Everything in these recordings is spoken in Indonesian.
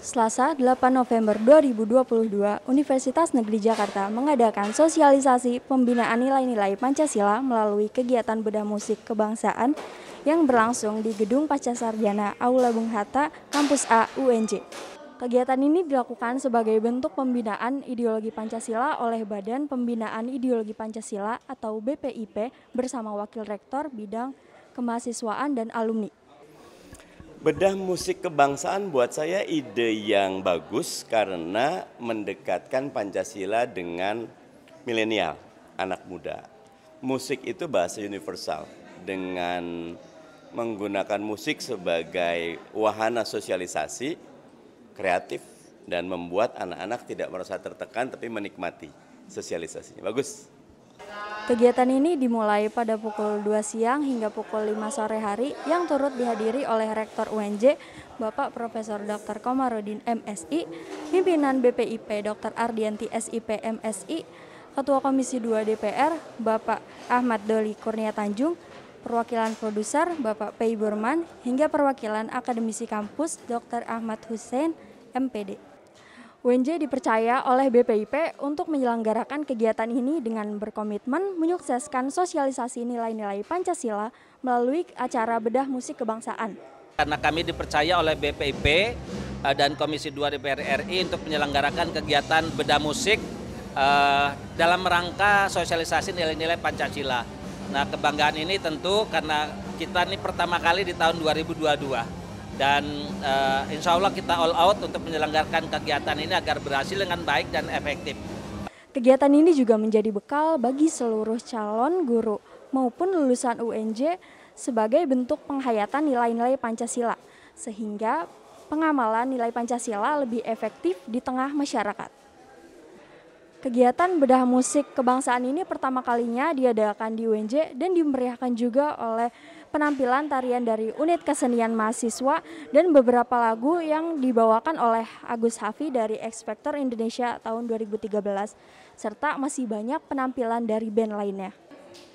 Selasa 8 November 2022, Universitas Negeri Jakarta mengadakan sosialisasi pembinaan nilai-nilai Pancasila melalui kegiatan bedah musik kebangsaan yang berlangsung di Gedung Pasca Sarjana Aula Bung Hatta, Kampus A UNJ. Kegiatan ini dilakukan sebagai bentuk pembinaan ideologi Pancasila oleh Badan Pembinaan Ideologi Pancasila atau BPIP bersama Wakil Rektor Bidang Kemahasiswaan dan Alumni. Bedah musik kebangsaan buat saya ide yang bagus karena mendekatkan Pancasila dengan milenial, anak muda. Musik itu bahasa universal dengan menggunakan musik sebagai wahana sosialisasi kreatif dan membuat anak-anak tidak merasa tertekan tapi menikmati sosialisasinya. Bagus. Kegiatan ini dimulai pada pukul 2 siang hingga pukul 5 sore hari yang turut dihadiri oleh Rektor UNJ, Bapak Profesor Dr. Komarudin MSI, pimpinan BPIP Dr. Ardianti SIP MSI, Ketua Komisi 2 DPR, Bapak Ahmad Doli Kurnia Tanjung, perwakilan produser Bapak Pei Burman, hingga perwakilan akademisi kampus Dr. Ahmad Hussein, MPD. UNJ dipercaya oleh BPIP untuk menyelenggarakan kegiatan ini dengan berkomitmen menyukseskan sosialisasi nilai-nilai Pancasila melalui acara bedah musik kebangsaan. Karena kami dipercaya oleh BPIP eh, dan Komisi 2 DPR RI untuk menyelenggarakan kegiatan bedah musik eh, dalam rangka sosialisasi nilai-nilai Pancasila. Nah kebanggaan ini tentu karena kita ini pertama kali di tahun 2022 dan uh, insya Allah kita all out untuk menyelenggarakan kegiatan ini agar berhasil dengan baik dan efektif. Kegiatan ini juga menjadi bekal bagi seluruh calon guru maupun lulusan UNJ sebagai bentuk penghayatan nilai-nilai Pancasila, sehingga pengamalan nilai Pancasila lebih efektif di tengah masyarakat. Kegiatan bedah musik kebangsaan ini pertama kalinya diadakan di UNJ dan dimeriahkan juga oleh penampilan tarian dari unit kesenian mahasiswa dan beberapa lagu yang dibawakan oleh Agus Hafi dari X Indonesia tahun 2013 serta masih banyak penampilan dari band lainnya.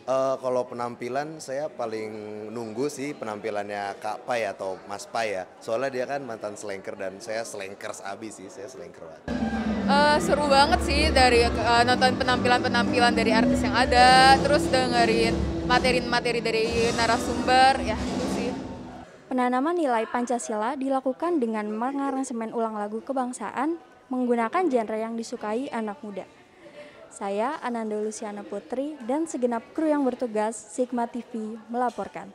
Uh, kalau penampilan saya paling nunggu sih penampilannya Kak Pai atau Mas Pai ya. Soalnya dia kan mantan selengker dan saya selengkers abis sih, saya selengker banget. Uh, seru banget sih dari uh, nonton penampilan-penampilan dari artis yang ada, terus dengerin materi-materi dari narasumber, ya itu sih. Penanaman nilai Pancasila dilakukan dengan mengaransemen ulang lagu kebangsaan menggunakan genre yang disukai anak muda. Saya Ananda Luciana Putri dan segenap kru yang bertugas Sigma TV melaporkan.